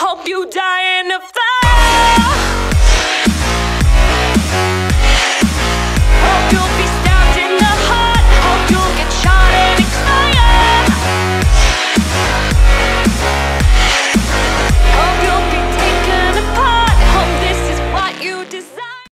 hope you die in a fire.